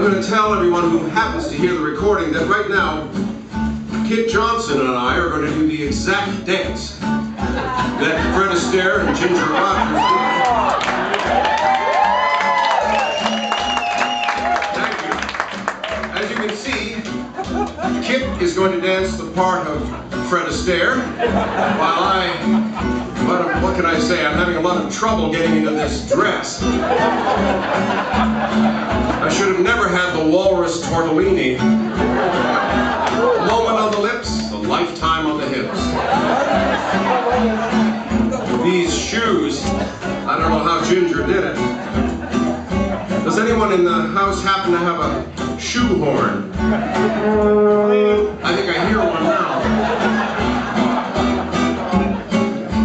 I'm going to tell everyone who happens to hear the recording that right now, Kit Johnson and I are going to do the exact dance that Fred Astaire and Ginger Rogers did. Thank you. As you can see, Kit is going to dance the part of Fred Astaire, while I, what, what can I say, I'm having a lot of trouble getting into this dress. Should have never had the walrus tortellini. Moment on the lips, a lifetime on the hips. These shoes, I don't know how Ginger did it. Does anyone in the house happen to have a shoehorn? I think I hear one now.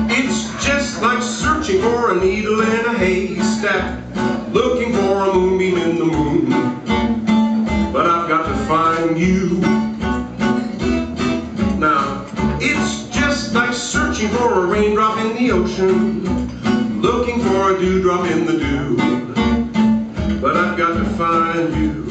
It's just like searching for a needle in a haystack, moonbeam in the moon. But I've got to find you. Now, it's just like searching for a raindrop in the ocean, looking for a dewdrop in the dew. But I've got to find you.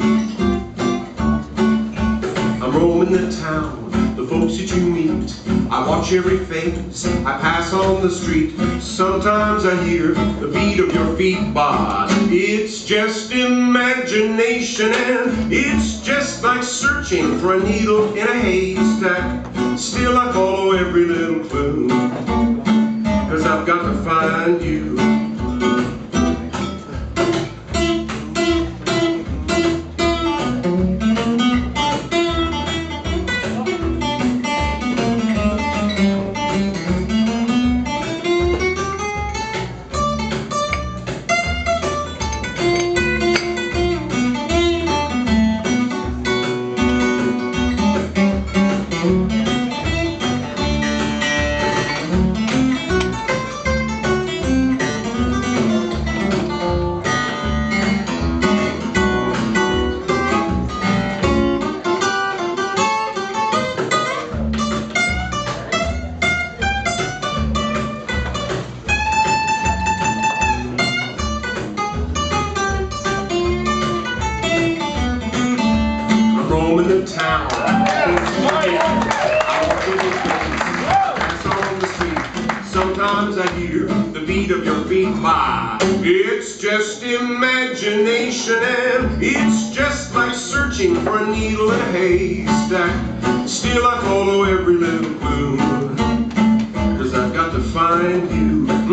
I'm roaming the town, the folks that you meet. I watch every face I pass on the street. Sometimes I hear the beat of your feet, but it's just imagination and it's just like searching for a needle in a haystack. Still I follow every little clue, cause I've got to find you. Sometimes I hear the beat of your feet. My, it's just imagination, and it's just like searching for a needle in a haystack. Still I follow every little clue, cause I've got to find you.